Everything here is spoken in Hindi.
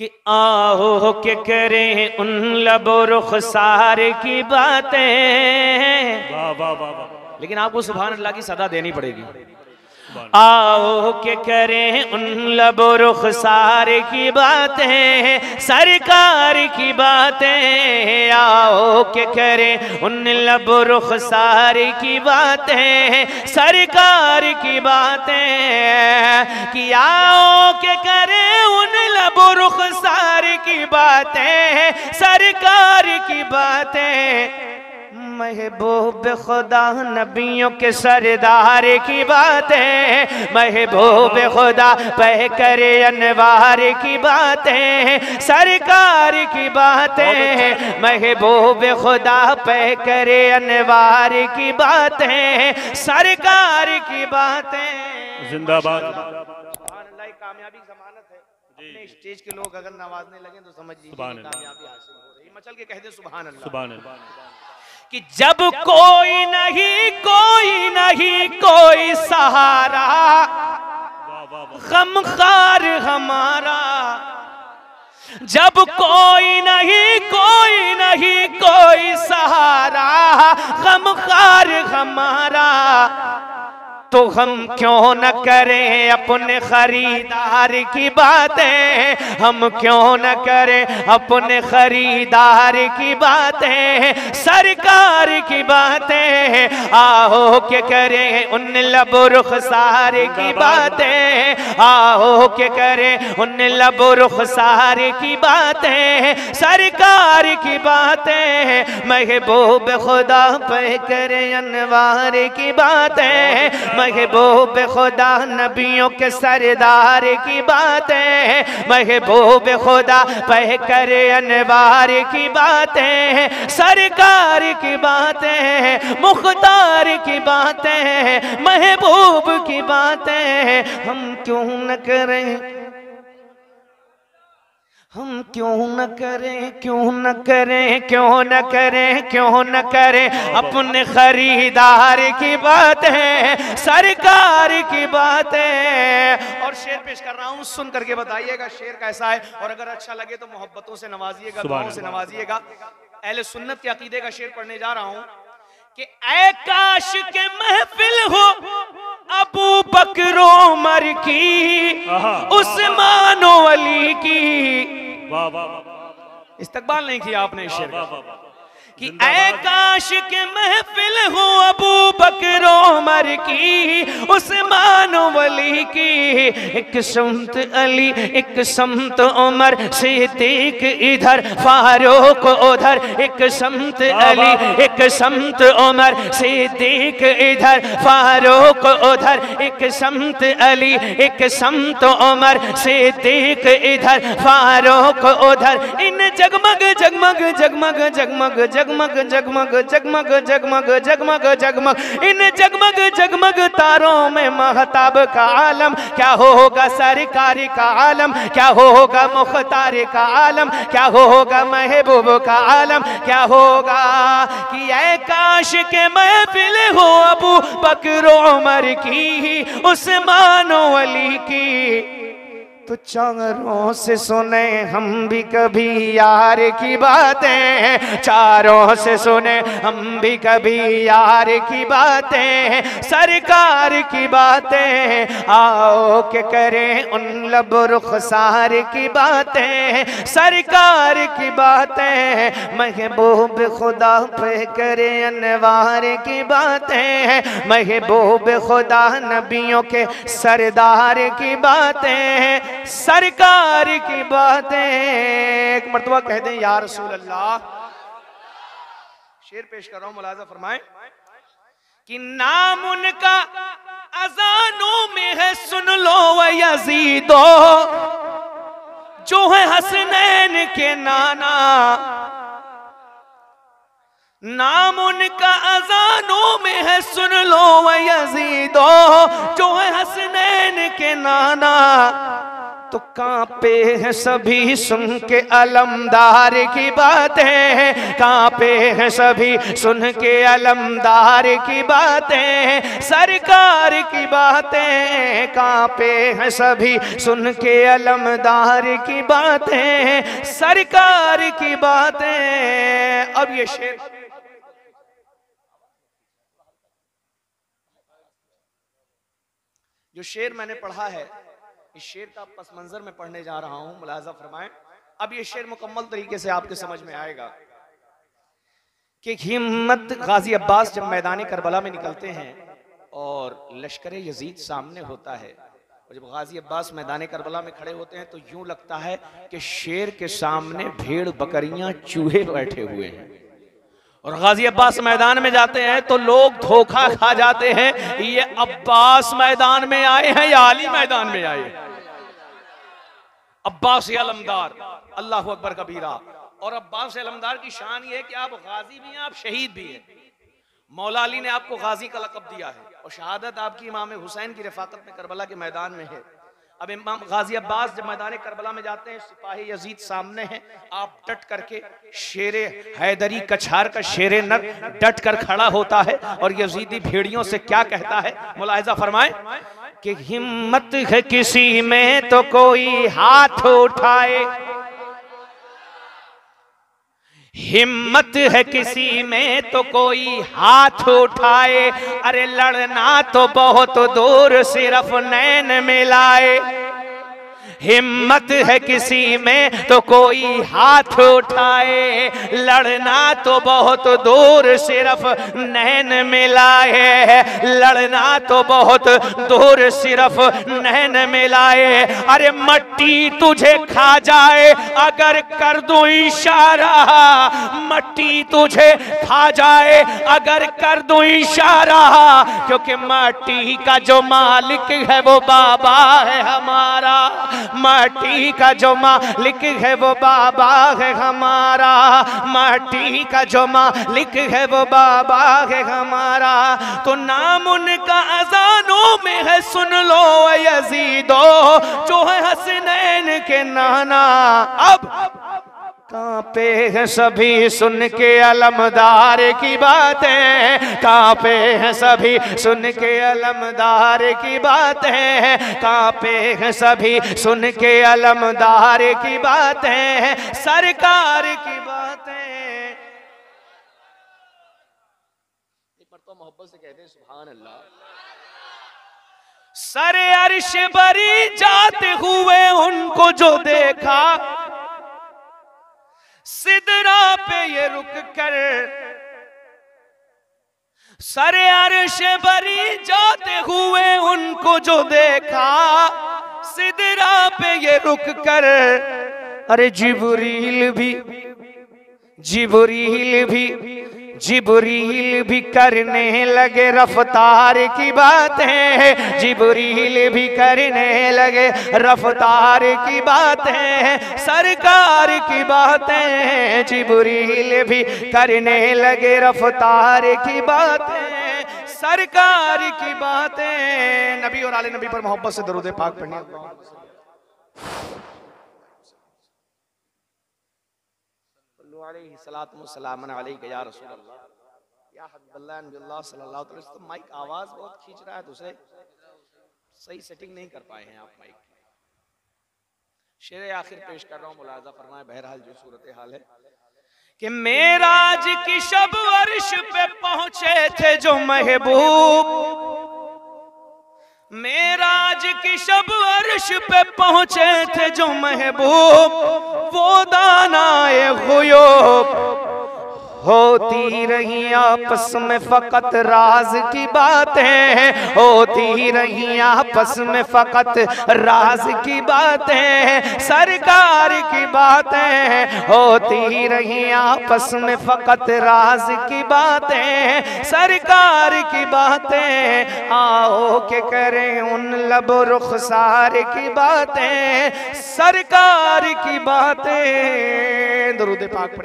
कि आओ के करें उन लबो रुखसार की बातें। वाह वाह वाह वाह। लेकिन आपको सुबह अल्लाह की सदा देनी पड़ेगी। आओ के करें उन लबो रुखसार की बातें सरकार की बातें। आओ के करें उन लबो रुखसार की बातें सरकार की बातें। कि आओ के करें उन लबो रुखसार की बातें सरकार की बातें। महबूब खुदा नबियों के सरदार की बातें महबूब खुदा पह करे अनवार की बातें सरकार की बातें। महबूब खुदा पह करे अनवार की बातें सरकार की बातें। जिंदाबाद। कामयाबी जमानत है। अपने स्टेज के लोग अगर नवाजने लगे तो समझ लीजिए। कामयाबी हासिल हो रही मचल के कह दे सुभान अल्लाह। सुभान कि जब कोई नहीं कोई नहीं कोई सहारा। वाह वाह वाह। गमखार हमारा। जब कोई नहीं कोई नहीं कोई सहारा। गमखार हमारा। तो हम क्यों न करें अपने खरीदार की बातें? हम क्यों न करें अपने खरीदार की बातें? सरकार की बातें। आओ के करें उन लब रुखसार की बातें? आहो के करें उन लब रुखसार की बातें? सरकार की बातें। महबूब खुदा पे करें अनवार की बातें। महबूब खुदा नबियों के सरदार की बातें हैं। महबूब खुदा पह करे अनवार की बातें हैं। सरकार की बातें हैं, मुख्तार की बातें हैं, महबूब की बातें हैं। हम क्यों न करें हम क्यों न करें क्यों न करें क्यों न करें क्यों न करें? अपने खरीदार की बात है सरकार की बात है। और शेर पेश कर रहा हूँ सुन करके बताइएगा शेर कैसा है। और अगर अच्छा लगे तो मोहब्बतों से नवाजिएगा दुआओं से नवाजिएगा। अहले सुन्नत के अकीदे का शेर पढ़ने जा रहा हूँ कि ऐ काश के महफिल हो अबू बकरो मर की। उस्मानो अली की। वाह वाह इस्तकबाल नहीं किया आपने इस शेर का कि ऐ काश के महफिल हो अबू बकरो मर की, उस्मान वली की। एक समत अली, एक समत उमर, सिद्दीक इधर, फारूक उधर। एक समत अली, एक समत उमर, सिद्दीक इधर, फारूक उधर। एक समत अली, एक समत उमर, सिद्दीक इधर, फारूक उधर। इन जगमग जगमग जगमग जगमग जगमग जगमग जगमग जगमग जगमग जगमग। इन जगमग जगमग तारों में महताब का आलम। क्या होगा सरकारी का आलम? क्या होगा मुख्तार का आलम? क्या होगा महबूब का आलम? क्या होगा कि ऐ काश के महफिल हो अबू बकरो उमर की ही उस्मानो अली की। तो चारों से सुने हम भी कभी यार की बातें चारों से सुने हम भी कभी यार की बातें सरकार की बातें आओ के करें उन लब रुखसार की बातें सरकार की बातें महबूब खुदा पे करें अनवार की बातें महबूब खुदा नबियों के सरदार की बातें सरकार की बातें। एक मरतबा कह दें, या रसूल अल्लाह शेर पेश कर रहा हूँ, मुलाजा फरमाए। कि नाम उनका अजानों में है, सुन लो व यजीदो। जो है हसनैन के नाना। नाम उनका अजानों में है, सुन लो व यजीदो। जो है हसनैन के नाना। तो कांपे हैं सभी सुन के अलमदार की बातें। कांपे हैं सभी सुन के अलमदार की बातें। सरकार की बातें। कांपे हैं सभी सुन के अलमदार की बातें। सरकार की बातें। अब ये शेर जो शेर मैंने पढ़ा है इस शेर का पस मंजर में पढ़ने जा रहा हूँ, मुलाजा फरमाएँ। अब ये शेर मुकम्मल तरीके से आपके समझ में आएगा कि हिम्मत गाजी अब्बास जब मैदान करबला में निकलते हैं और लश्कर यजीद सामने होता है, और जब गाजी अब्बास मैदान करबला में खड़े होते हैं तो यूँ लगता है कि शेर के सामने भेड़ बकरियाँ चूहे बैठे हुए हैं। और गाजी अब्बास मैदान में जाते हैं तो लोग धोखा खा जाते हैं। ये अब्बास मैदान में आए हैं, या अली मैदान में आए अब्बास अलमदार अल्लाह अकबर कबीरा। और अब्बास अलमदार की शान ये है कि आप गाजी भी हैं, आप शहीद भी हैं। मौला अली ने आपको गाजी का लकब दिया है। और शहादत आपकी इमाम हुसैन की रफाकत में करबला के मैदान में है। अब इमाम गाजी अब्बास जब मैदान करबला में जाते हैं, सिपाही यजीद सामने हैं, आप डट करके शेर हैदरी कछार का शेर नर डट कर खड़ा होता है और यजीदी भेड़ियों से क्या कहता है? मुलायजा फरमाए कि हिम्मत है किसी में तो कोई हाथ उठाए। हिम्मत है किसी में तो कोई हाथ उठाए। अरे लड़ना तो बहुत दूर, सिर्फ़ नैन मिलाए। हिम्मत है किसी में तो कोई हाथ उठाए। लड़ना तो बहुत दूर सिर्फ़ नैन मिलाए। लड़ना तो बहुत दूर सिर्फ़ नैन मिलाए। अरे मट्टी तुझे खा जाए, अगर कर दो इशारा। मट्टी तुझे खा जाए, अगर कर दो इशारा। क्योंकि मट्टी का जो मालिक है वो बाबा है हमारा। माटी का जो मालिक है वो बाबा है हमारा। माटी का जो मालिक है वो बाबा है हमारा। तो नाम उनका अजानों में है, सुन लो यजीदो जो है हसनैन के नाना। अब कांपे हैं सभी सुन के अलमदार की बातें। कांपे हैं सभी सुन के अलमदार की बातें। कांपे हैं सभी सुन के अलमदार की बातें। सरकार की बातें। एक मरतबा मोहब्बत से कहते हैं सुभान अल्लाह सरे अर्श बरी जाते हुए उनको जो देखा सिदरा पे ये रुक कर। सरे अरश बरी जाते हुए उनको जो देखा, सिदरा पे ये रुक कर। अरे जिबरील भी जिबरील भी। जिबरील भी करने लगे, रफ्तार की बातें जिबरील भी करने लगे, रफ्तार की बातें सरकार की बातें जिबरील भी करने लगे, रफ्तार की बातें सरकार की बातें नबी और आले नबी पर मोहब्बत से दरूद पाक पढ़ने तो आवाज़ बहुत खींच रहा है दूसरे सही सेटिंग नहीं कर पाए हैं आप माइक शेर आखिर पेश कर रहा हूँ, मुलाजा फरमाए, बहरहाल जो सूरत हाल है। कि मेराज की शब वर्ष पे पहुँचे थे जो महबूब मेराज की शब अर्श पे पहुँचे थे जो महबूब वो दानाए हुयूब। होती रही आपस में फकत राज की बातें, होती रही आपस में फकत राज की बातें, सरकार की बातें, होती रही आपस में फकत राज की बातें, सरकार की बातें, आओ के करें उन लब रुखसार की बातें, सरकार की बातें। दरूद पाक